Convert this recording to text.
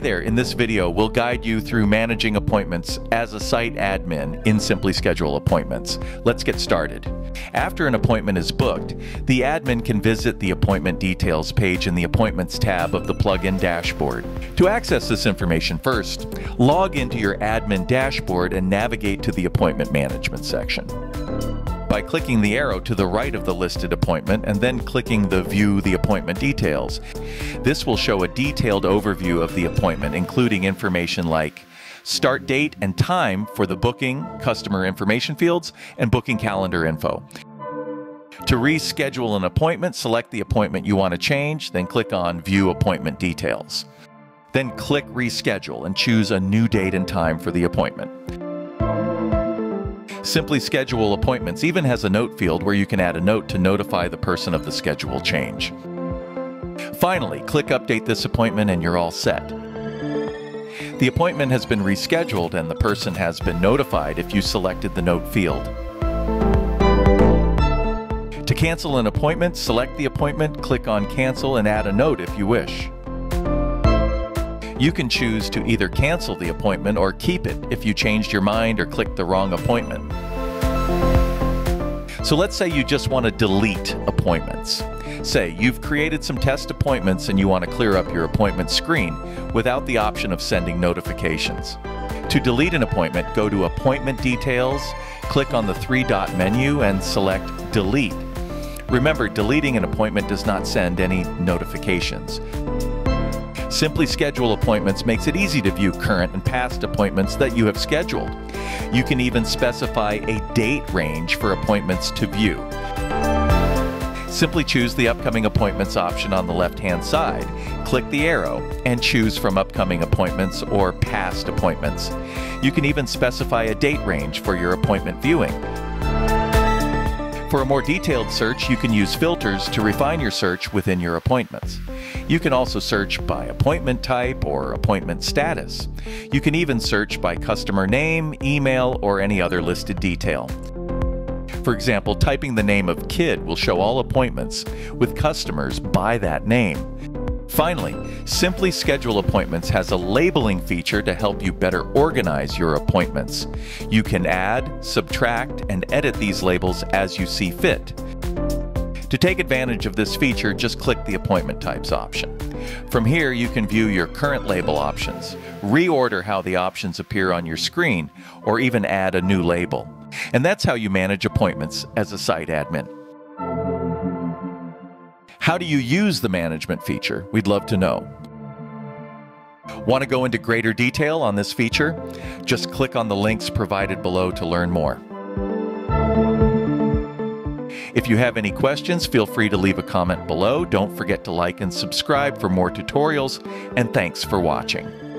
Hi there, in this video we'll guide you through managing appointments as a site admin in Simply Schedule Appointments. Let's get started. After an appointment is booked, the admin can visit the appointment details page in the Appointments tab of the plugin dashboard. To access this information first, log into your admin dashboard and navigate to the Appointment Management section by clicking the arrow to the right of the listed appointment and then clicking the View the Appointment Details. This will show a detailed overview of the appointment, including information like start date and time for the booking, customer information fields, and booking calendar info. To reschedule an appointment, select the appointment you want to change, then click on View Appointment Details. Then click Reschedule and choose a new date and time for the appointment. Simply Schedule Appointments even has a note field where you can add a note to notify the person of the schedule change. Finally, click Update this appointment and you're all set. The appointment has been rescheduled and the person has been notified if you selected the note field. To cancel an appointment, select the appointment, click on Cancel, and add a note if you wish. You can choose to either cancel the appointment or keep it if you changed your mind or clicked the wrong appointment. So let's say you just want to delete appointments. Say you've created some test appointments and you want to clear up your appointment screen without the option of sending notifications. To delete an appointment, go to Appointment Details, click on the three dot menu, and select Delete. Remember, deleting an appointment does not send any notifications. Simply Schedule Appointments makes it easy to view current and past appointments that you have scheduled. You can even specify a date range for appointments to view. Simply choose the Upcoming Appointments option on the left-hand side, click the arrow, and choose from Upcoming Appointments or Past Appointments. You can even specify a date range for your appointment viewing. For a more detailed search, you can use filters to refine your search within your appointments. You can also search by appointment type or appointment status. You can even search by customer name, email, or any other listed detail. For example, typing the name of KID will show all appointments with customers by that name. Finally, Simply Schedule Appointments has a labeling feature to help you better organize your appointments. You can add, subtract, and edit these labels as you see fit. To take advantage of this feature, just click the Appointment Types option. From here, you can view your current label options, reorder how the options appear on your screen, or even add a new label. And that's how you manage appointments as a site admin. How do you use the management feature? We'd love to know. Want to go into greater detail on this feature? Just click on the links provided below to learn more. If you have any questions, feel free to leave a comment below. Don't forget to like and subscribe for more tutorials, and thanks for watching.